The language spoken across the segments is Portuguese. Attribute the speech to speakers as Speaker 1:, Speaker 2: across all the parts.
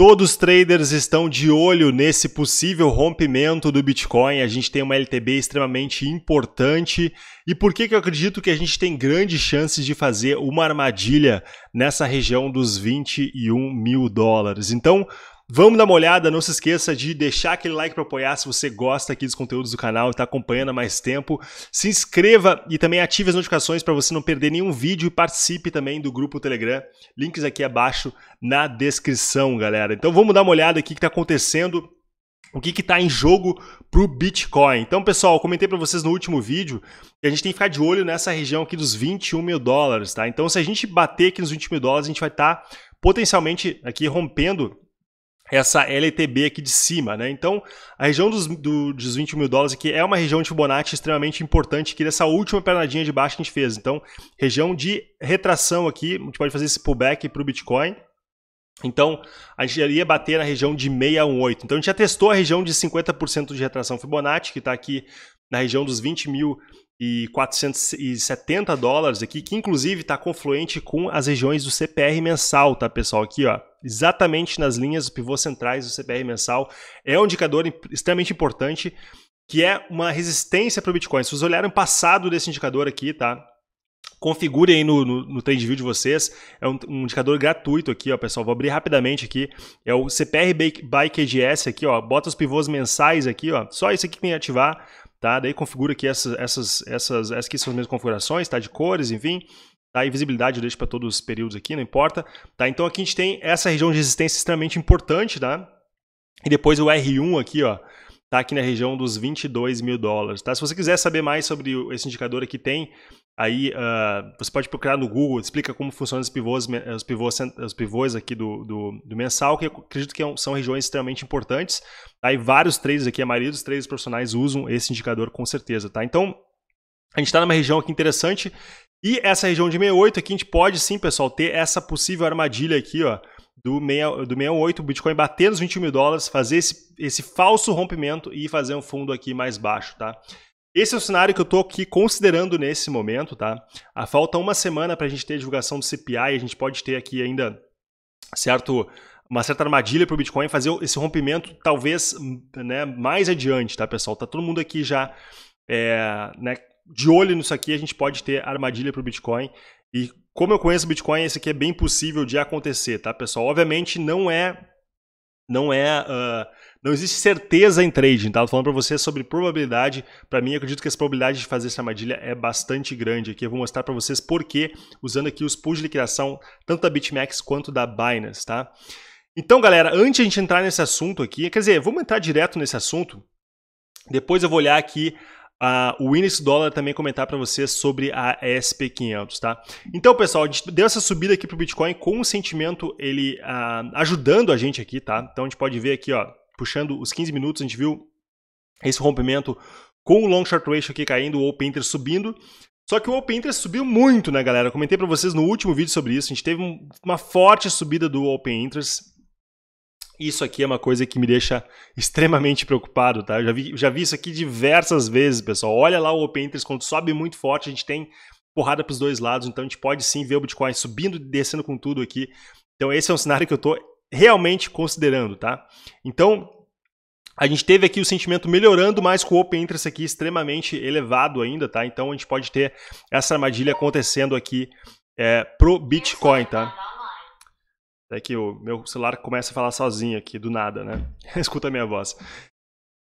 Speaker 1: Todos os traders estão de olho nesse possível rompimento do Bitcoin. A gente tem uma LTB extremamente importante. E por que, que eu acredito que a gente tem grandes chances de fazer uma armadilha nessa região dos 21 mil dólares? Então, Vamos dar uma olhada, não se esqueça de deixar aquele like para apoiar se você gosta aqui dos conteúdos do canal e está acompanhando há mais tempo. Se inscreva e também ative as notificações para você não perder nenhum vídeo e participe também do grupo Telegram. Links aqui abaixo na descrição, galera. Então vamos dar uma olhada aqui o que está acontecendo o que está em jogo para o Bitcoin. Então, pessoal, comentei para vocês no último vídeo que a gente tem que ficar de olho nessa região aqui dos 21 mil dólares, tá? Então, se a gente bater aqui nos 20 mil dólares, a gente vai estar tá potencialmente aqui rompendo essa LTB aqui de cima, né? Então, a região dos, do, dos 20 mil dólares aqui é uma região de Fibonacci extremamente importante aqui dessa última pernadinha de baixo que a gente fez. Então, região de retração aqui, a gente pode fazer esse pullback para o Bitcoin. Então, a gente iria bater na região de 618. Então, a gente já testou a região de 50% de retração Fibonacci, que está aqui na região dos 20 mil e 470 dólares aqui, que inclusive está confluente com as regiões do CPR mensal, tá, pessoal? Aqui, ó, exatamente nas linhas do pivô centrais do CPR mensal. É um indicador extremamente importante, que é uma resistência para o Bitcoin. Se vocês olharem o passado desse indicador aqui, tá? configure aí no, no, no TradeView de vocês. É um, um, indicador gratuito aqui, ó, pessoal. Vou abrir rapidamente aqui. É o CPR by QGS aqui, ó. Bota os pivôs mensais aqui, ó. Só isso aqui que tem que ativar tá? Daí configura aqui essas, essas, essas, essas aqui são as mesmas configurações, tá? De cores, enfim. Tá? E visibilidade eu deixo para todos os períodos aqui, não importa. Tá? Então aqui a gente tem essa região de resistência extremamente importante, tá? E depois o R1 aqui, ó, tá aqui na região dos 22 mil dólares, tá? Se você quiser saber mais sobre esse indicador aqui, tem Aí uh, você pode procurar no Google, explica como funcionam os pivôs, os pivôs, os pivôs aqui do, do, do, mensal, que eu acredito que é são regiões extremamente importantes. Aí vários traders aqui, a maioria dos traders profissionais usam esse indicador com certeza, tá? Então, a gente está numa região aqui interessante. E essa região de 68 aqui, a gente pode sim, pessoal, ter essa possível armadilha aqui, ó, do, 6, do 68, o Bitcoin bater nos 21 mil dólares, fazer esse, esse falso rompimento e fazer um fundo aqui mais baixo, tá? Esse é o cenário que eu estou aqui considerando nesse momento, tá? A falta uma semana para a gente ter a divulgação do CPI, a gente pode ter aqui ainda certo uma certa armadilha para o Bitcoin fazer esse rompimento talvez né, mais adiante, tá, pessoal? Tá todo mundo aqui já é, né, de olho nisso aqui, a gente pode ter armadilha para o Bitcoin. E como eu conheço Bitcoin, esse aqui é bem possível de acontecer, tá, pessoal? Obviamente não é não é uh, não existe certeza em trading, tá? Eu tô falando para você sobre probabilidade. Para mim, eu acredito que essa probabilidade de fazer essa armadilha é bastante grande. Aqui eu vou mostrar para vocês por quê, usando aqui os pools de liquidação, tanto da BitMEX quanto da Binance, tá? Então, galera, antes de a gente entrar nesse assunto aqui, quer dizer, vamos entrar direto nesse assunto. Depois eu vou olhar aqui o índice dólar também comentar para vocês sobre a SP500, tá? Então, pessoal, a gente deu essa subida aqui para o Bitcoin com o sentimento ele uh, ajudando a gente aqui, tá? Então a gente pode ver aqui, ó, puxando os 15 minutos, a gente viu esse rompimento com o long short ratio aqui caindo, o open interest subindo. Só que o open interest subiu muito, né, galera? Eu comentei para vocês no último vídeo sobre isso. A gente teve uma forte subida do open interest. Isso aqui é uma coisa que me deixa extremamente preocupado, tá? Eu já vi, já vi isso aqui diversas vezes, pessoal. Olha lá o open interest quando sobe muito forte, a gente tem porrada para os dois lados, então a gente pode sim ver o Bitcoin subindo e descendo com tudo aqui. Então esse é um cenário que eu estou realmente considerando, tá? Então, a gente teve aqui o sentimento melhorando, mas com o Open Interest aqui extremamente elevado ainda, tá? Então a gente pode ter essa armadilha acontecendo aqui é, pro Bitcoin, tá? É que o meu celular começa a falar sozinho aqui, do nada, né? Escuta a minha voz.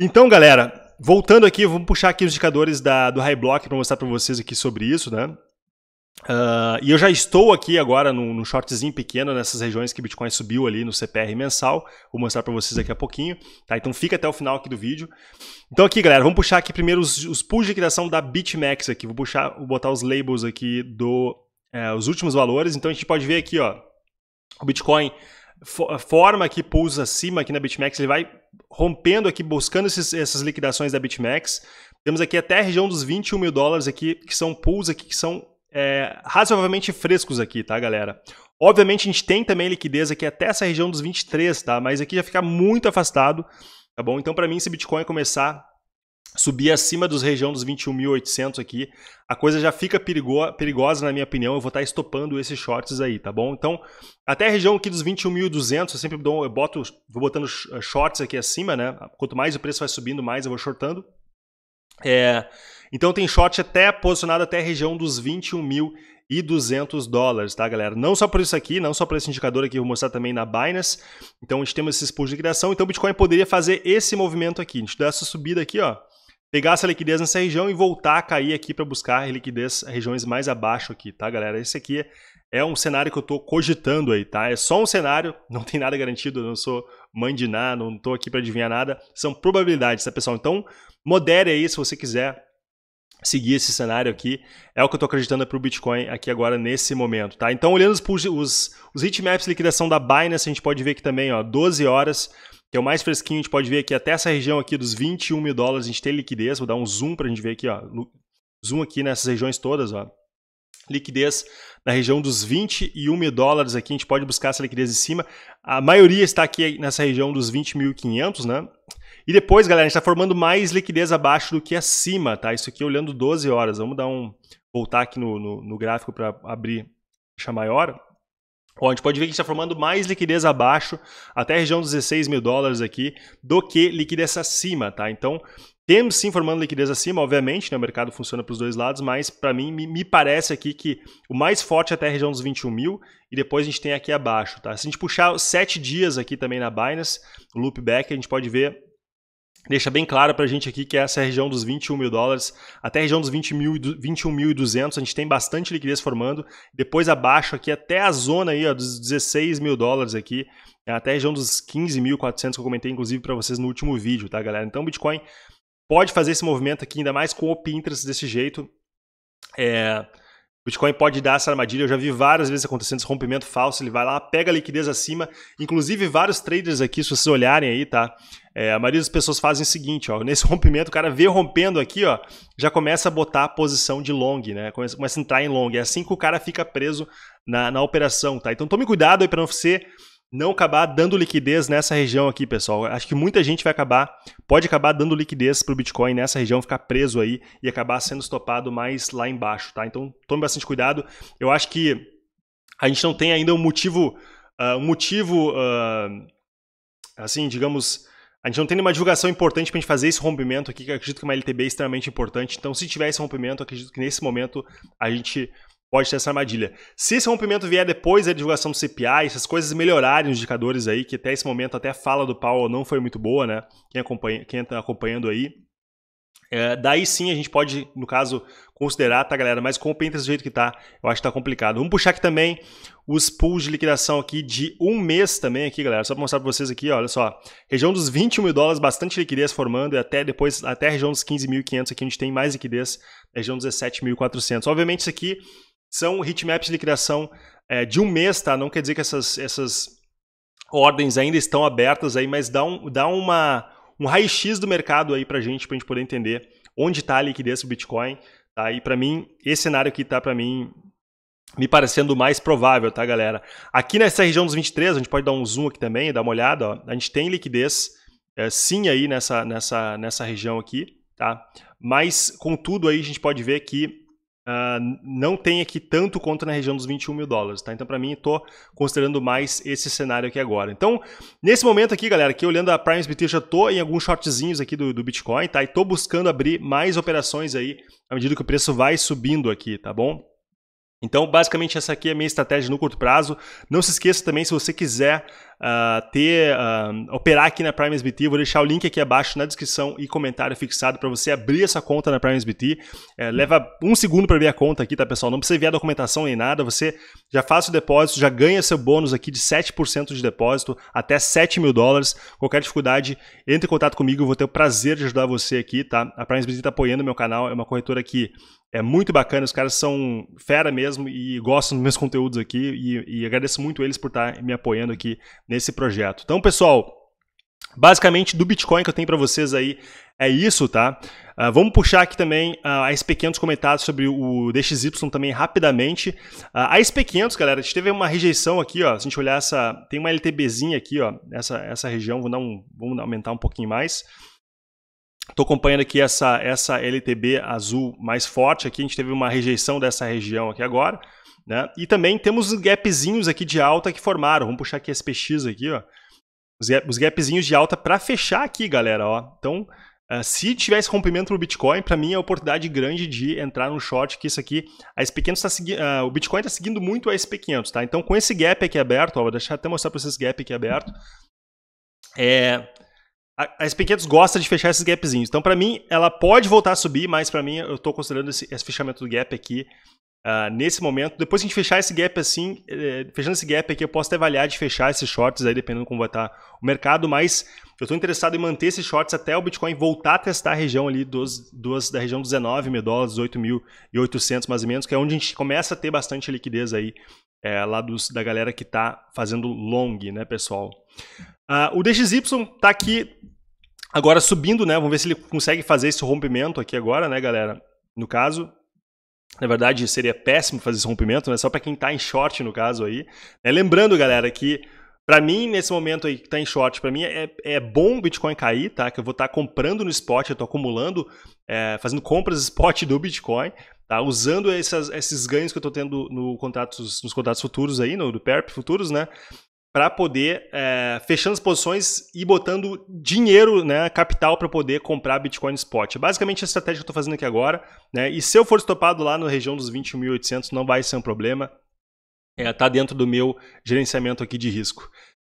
Speaker 1: Então, galera, voltando aqui, vamos puxar aqui os indicadores da, do High Block para mostrar para vocês aqui sobre isso, né? Uh, e eu já estou aqui agora no, no, shortzinho pequeno nessas regiões que o Bitcoin subiu ali no CPR mensal. Vou mostrar para vocês daqui a pouquinho. Tá? Então fica até o final aqui do vídeo. Então aqui, galera, vamos puxar aqui primeiro os, os pools de liquidação da BitMEX aqui. Vou puxar, vou botar os labels aqui do é, os últimos valores. Então a gente pode ver aqui, ó, o Bitcoin forma aqui pools acima aqui na BitMEX, ele vai rompendo aqui, buscando esses, essas liquidações da BitMEX. Temos aqui até a região dos 21 mil dólares aqui, que são pools aqui que são é, razoavelmente frescos aqui, tá, galera? Obviamente a gente tem também liquidez aqui até essa região dos 23, tá? Mas aqui já fica muito afastado, tá bom? Então para mim se Bitcoin começar subir acima dos região dos 21.800 aqui, a coisa já fica perigo perigosa na minha opinião, eu vou estar estopando esses shorts aí, tá bom? Então, até a região aqui dos 21.200, eu sempre dou, eu boto, vou botando shorts aqui acima, né? Quanto mais o preço vai subindo, mais eu vou shortando. É, então tem short até posicionado até a região dos 21.200 dólares, tá, galera? Não só por isso aqui, não só por esse indicador aqui, vou mostrar também na Binance. Então a gente tem esses pools de criação. Então o Bitcoin poderia fazer esse movimento aqui. A gente dá essa subida aqui, ó pegar essa liquidez nessa região e voltar a cair aqui para buscar liquidez regiões mais abaixo aqui, tá, galera? Esse aqui é um cenário que eu estou cogitando aí, tá? É só um cenário, não tem nada garantido, não sou mãe de nada, não estou aqui para adivinhar nada, são probabilidades, tá, pessoal? Então, modere aí se você quiser seguir esse cenário aqui, é o que eu estou acreditando para o Bitcoin aqui agora nesse momento, tá? Então, olhando os, os, os heatmaps de liquidação da Binance, a gente pode ver aqui também, ó, 12 horas, é o mais fresquinho, a gente pode ver aqui até essa região aqui dos 21 mil dólares, a gente tem liquidez, vou dar um zoom para a gente ver aqui, ó, zoom aqui nessas regiões todas, ó, liquidez na região dos 21 mil dólares aqui, a gente pode buscar essa liquidez em cima, a maioria está aqui nessa região dos 20.500, né? E depois, galera, a gente está formando mais liquidez abaixo do que acima, tá? Isso aqui olhando 12 horas, vamos dar um, voltar aqui no, no, no gráfico para abrir, deixar maior, Ó, a gente pode ver que está formando mais liquidez abaixo, até a região dos 16 mil dólares aqui, do que liquidez acima, tá? Então, temos sim formando liquidez acima, obviamente, né? o mercado funciona para os dois lados, mas para mim me, parece aqui que o mais forte é até a região dos 21 mil e depois a gente tem aqui abaixo, tá? Se a gente puxar sete dias aqui também na Binance, o loopback, a gente pode ver deixa bem claro para a gente aqui que essa região dos 21 mil dólares até a região dos 20 mil, 21.200 a gente tem bastante liquidez formando. Depois abaixo aqui até a zona aí ó, dos 16 mil dólares aqui, é até a região dos 15.400 que eu comentei inclusive para vocês no último vídeo, tá galera? Então o Bitcoin pode fazer esse movimento aqui ainda mais com o Pinterest desse jeito. É, Bitcoin pode dar essa armadilha, eu já vi várias vezes acontecendo esse rompimento falso, ele vai lá, pega a liquidez acima, inclusive vários traders aqui, se vocês olharem aí, tá? É, a maioria das pessoas fazem o seguinte, ó, nesse rompimento, o cara vê rompendo aqui, ó, já começa a botar a posição de long, né? Começa, começa a entrar em long, é assim que o cara fica preso na, na operação, tá? Então tome cuidado aí para não ser não acabar dando liquidez nessa região aqui, pessoal. Acho que muita gente vai acabar, pode acabar dando liquidez para o Bitcoin nessa região, ficar preso aí e acabar sendo estopado mais lá embaixo, tá? Então tome bastante cuidado. Eu acho que a gente não tem ainda um motivo, uh, um motivo, uh, assim, digamos, a gente não tem nenhuma divulgação importante para a gente fazer esse rompimento aqui, que acredito que é uma LTB é extremamente importante. Então, se tiver esse rompimento, acredito que nesse momento a gente pode ter essa armadilha. Se esse rompimento vier depois da divulgação do CPI, essas coisas melhorarem os indicadores aí, que até esse momento até a fala do Powell não foi muito boa, né? Quem acompanha, quem está acompanhando aí. É, daí sim a gente pode, no caso, considerar, tá, galera? Mas com o Pinterest do jeito que tá, eu acho que tá complicado. Vamos puxar aqui também os pools de liquidação aqui de um mês também aqui, galera. Só para mostrar para vocês aqui, olha só. Região dos 21 mil dólares, bastante liquidez formando, e até depois, até a região dos 15.500 aqui, a gente tem mais liquidez, região dos 17.400. Obviamente isso aqui são heatmaps de liquidação é, de um mês, tá? Não quer dizer que essas, essas ordens ainda estão abertas aí, mas dá, um, dá uma, um raio-x do mercado aí pra gente, pra gente poder entender onde está a liquidez do Bitcoin, tá? E para mim, esse cenário aqui tá para mim me parecendo mais provável, tá, galera? Aqui nessa região dos 23, a gente pode dar um zoom aqui também, dar uma olhada, ó. A gente tem liquidez é, sim aí nessa, nessa, nessa região aqui, tá? Mas, contudo, aí a gente pode ver que Uh, não tem aqui tanto quanto na região dos 21 mil dólares, tá? Então, para mim, estou considerando mais esse cenário aqui agora. Então, nesse momento aqui, galera, aqui olhando a PrimeSBT, já estou em alguns shortzinhos aqui do, do Bitcoin, tá? E estou buscando abrir mais operações aí à medida que o preço vai subindo aqui, tá bom? Então, basicamente, essa aqui é a minha estratégia no curto prazo. Não se esqueça também, se você quiser uh, ter, uh, operar aqui na Prime SBT, vou deixar o link aqui abaixo na descrição e comentário fixado para você abrir essa conta na Prime SBT. É, leva um segundo para abrir a conta aqui, tá, pessoal? Não precisa enviar documentação nem nada. Você já faz o depósito, já ganha seu bônus aqui de 7% de depósito, até 7 mil dólares. Qualquer dificuldade, entre em contato comigo, eu vou ter o prazer de ajudar você aqui, tá? A Prime SBT está apoiando o meu canal, é uma corretora que é muito bacana, os caras são fera mesmo e gostam dos meus conteúdos aqui e, e agradeço muito eles por estar me apoiando aqui nesse projeto. Então, pessoal, basicamente do Bitcoin que eu tenho para vocês aí é isso, tá? Uh, vamos puxar aqui também uh, a SP500 comentários sobre o DXY também rapidamente. Uh, a SP500, galera, a gente teve uma rejeição aqui, ó. Se a gente olhar essa, tem uma LTBzinha aqui, ó, essa, essa região, vou dar um, vamos aumentar um pouquinho mais. Estou acompanhando aqui essa, essa LTB azul mais forte aqui, a gente teve uma rejeição dessa região aqui agora, né? E também temos os gapzinhos aqui de alta que formaram, vamos puxar aqui SPX aqui, ó. Os, gap, os gapzinhos de alta para fechar aqui, galera, ó. Então, uh, se tivesse rompimento no Bitcoin, para mim é oportunidade grande de entrar no short, que isso aqui, a SP500 tá seguindo, uh, o Bitcoin está seguindo muito a SP500, tá? Então, com esse gap aqui aberto, ó, vou deixar até mostrar para vocês esse gap aqui aberto, é a SP500 gosta de fechar esses gapzinhos. Então, para mim, ela pode voltar a subir, mas para mim, eu estou considerando esse, esse, fechamento do gap aqui uh, nesse momento. Depois que a gente fechar esse gap assim, eh, fechando esse gap aqui, eu posso até avaliar de fechar esses shorts aí, dependendo como vai estar o mercado, mas eu estou interessado em manter esses shorts até o Bitcoin voltar a testar a região ali dos, dos, da região dos 19 mil dólares, 18.800 mais ou menos, que é onde a gente começa a ter bastante liquidez aí, é, lá dos, da galera que está fazendo long, né, pessoal? Uh, o DXY está aqui agora subindo, né? Vamos ver se ele consegue fazer esse rompimento aqui agora, né, galera? No caso, na verdade, seria péssimo fazer esse rompimento, né? Só para quem está em short, no caso aí. É, lembrando, galera, que para mim, nesse momento aí que está em short, para mim é, é bom o Bitcoin cair, tá? Que eu vou estar tá comprando no spot, eu estou acumulando, é, fazendo compras spot do Bitcoin, tá? Usando essas, esses ganhos que eu estou tendo no contratos, nos contratos futuros aí, no do PERP futuros, né? Para poder é, fechando as posições e botando dinheiro, né, capital para poder comprar Bitcoin Spot. É basicamente a estratégia que eu estou fazendo aqui agora. Né, e se eu for estopado lá na região dos 21.800, não vai ser um problema. É, tá dentro do meu gerenciamento aqui de risco.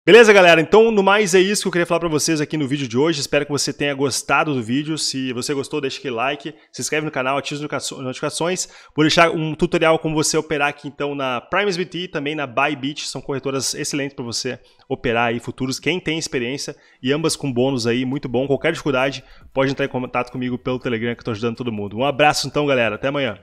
Speaker 1: Beleza, galera? Então, no mais, é isso que eu queria falar para vocês aqui no vídeo de hoje. Espero que você tenha gostado do vídeo. Se você gostou, deixa aquele like, se inscreve no canal, ativa as notificações. Vou deixar um tutorial como você operar aqui, então, na PrimesBT e também na Bybit. São corretoras excelentes para você operar aí futuros. Quem tem experiência e ambas com bônus aí, muito bom. Qualquer dificuldade, pode entrar em contato comigo pelo Telegram que eu estou ajudando todo mundo. Um abraço, então, galera. Até amanhã.